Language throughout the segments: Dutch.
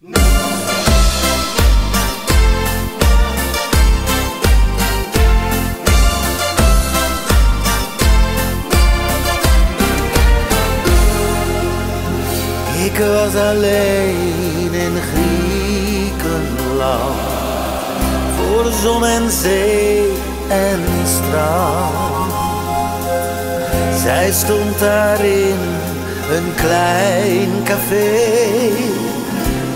Ik was alleen in Griekenland Voor zon en zee en strand. Zij stond daar in een klein café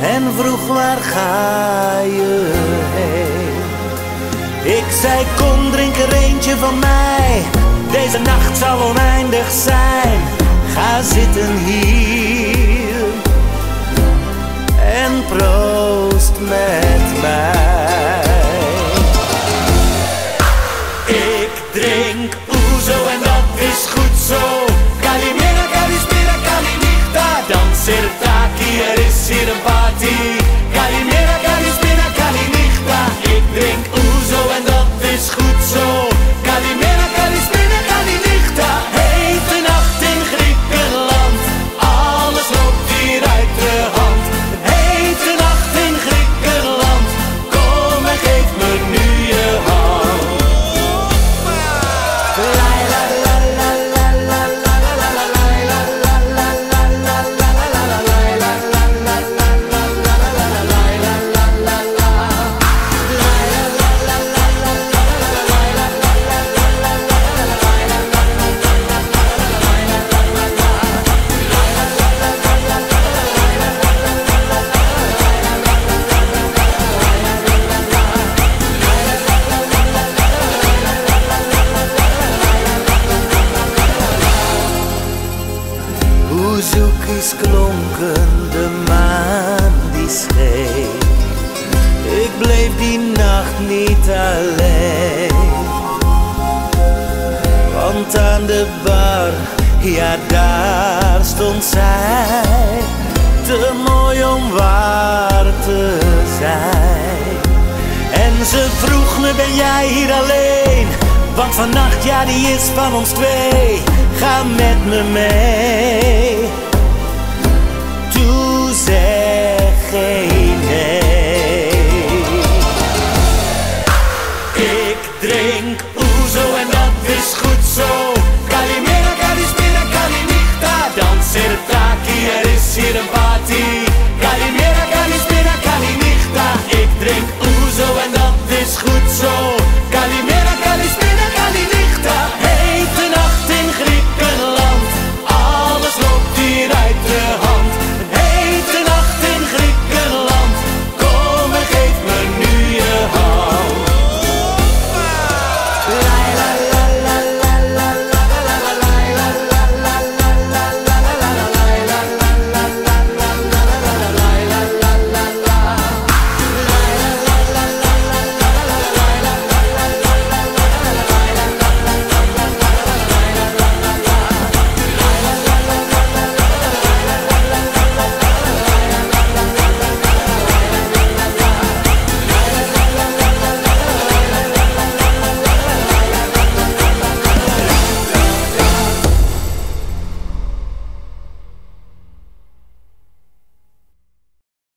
En vroeg waar ga je heen? Ik zei kom drink er eentje van mij. Deze nacht zal oneindig zijn. Ga zitten hier en proost mij. Klonken de maan die scheen. Ik bleef die nacht niet alleen. Want aan de bar, ja daar stond zij. Te mooi om waar te zijn. En ze vroeg me ben jij hier alleen? Want vannacht ja die is van ons twee. Ga met me mee Drink oezo en dat is goed zo. Kalimera, kalispera, kalinichta. Dans in het taki, er is hier een